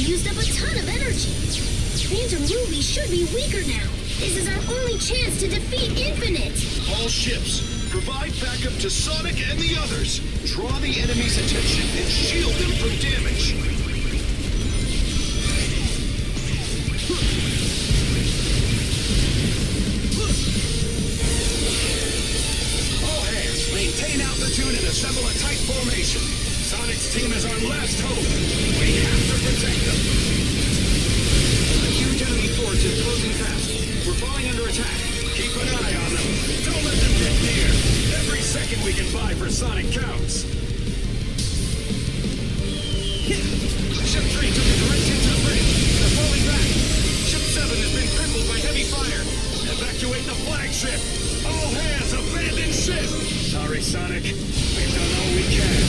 used up a ton of energy. Phantom Ruby should be weaker now. This is our only chance to defeat Infinite. All ships, provide backup to Sonic and the others. Draw the enemy's attention and shield them from damage. All hands, maintain altitude and assemble a tight formation. Sonic's team is our last hope. under attack. Keep an eye on them. Don't let them get near. Every second we can buy for Sonic counts. Ship 3 took a direct hit to the bridge. They're falling back. Ship 7 has been crippled by heavy fire. Evacuate the flagship. All hands, abandon ship. Sorry, Sonic. We've done all we can.